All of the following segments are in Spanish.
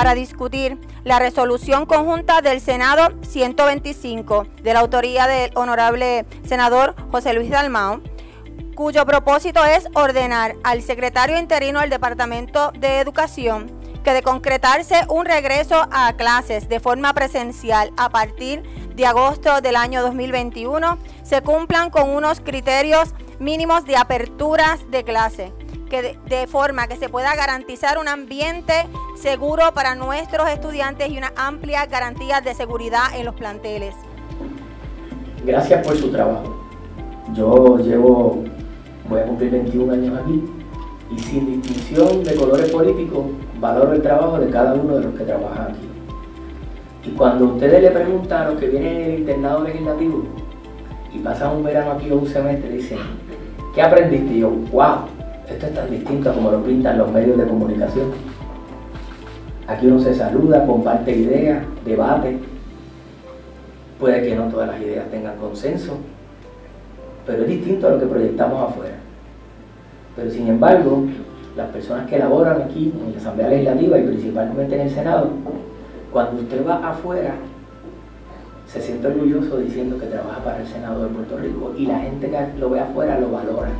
para discutir la resolución conjunta del Senado 125 de la autoría del honorable senador José Luis Dalmao, cuyo propósito es ordenar al secretario interino del Departamento de Educación que de concretarse un regreso a clases de forma presencial a partir de agosto del año 2021 se cumplan con unos criterios mínimos de aperturas de clase, que de, forma que se pueda garantizar un ambiente seguro para nuestros estudiantes y una amplia garantía de seguridad en los planteles. Gracias por su trabajo. Yo llevo, voy a cumplir 21 años aquí y sin distinción de colores políticos valoro el trabajo de cada uno de los que trabajan aquí. Y cuando ustedes le preguntan a los que vienen en el internado legislativo y pasan un verano aquí o un semestre, dicen, ¿qué aprendiste? Y yo, wow, esto es tan distinto como lo pintan los medios de comunicación. Aquí uno se saluda, comparte ideas, debate. Puede que no todas las ideas tengan consenso, pero es distinto a lo que proyectamos afuera. Pero sin embargo, las personas que laboran aquí en la Asamblea Legislativa y principalmente en el Senado, cuando usted va afuera, se siente orgulloso diciendo que trabaja para el Senado de Puerto Rico y la gente que lo ve afuera lo valora.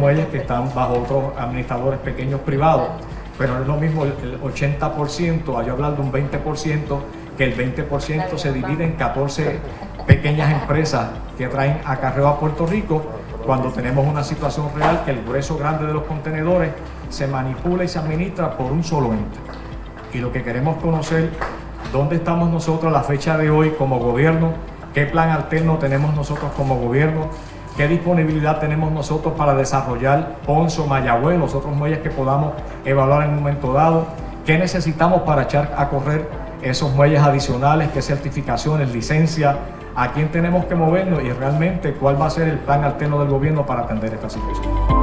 Muelles que están bajo otros administradores pequeños privados, pero no es lo mismo el 80%, hay hablar de un 20%, que el 20% se divide en 14 pequeñas empresas que traen acarreo a Puerto Rico cuando tenemos una situación real que el grueso grande de los contenedores se manipula y se administra por un solo ente. Y lo que queremos conocer, dónde estamos nosotros a la fecha de hoy como gobierno, qué plan alterno tenemos nosotros como gobierno, qué disponibilidad tenemos nosotros para desarrollar Ponzo, Mayagüez, los otros muelles que podamos evaluar en un momento dado, qué necesitamos para echar a correr esos muelles adicionales, qué certificaciones, licencia, a quién tenemos que movernos y realmente cuál va a ser el plan alterno del gobierno para atender esta situación.